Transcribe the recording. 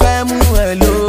fẹ́ mú ẹ lọ.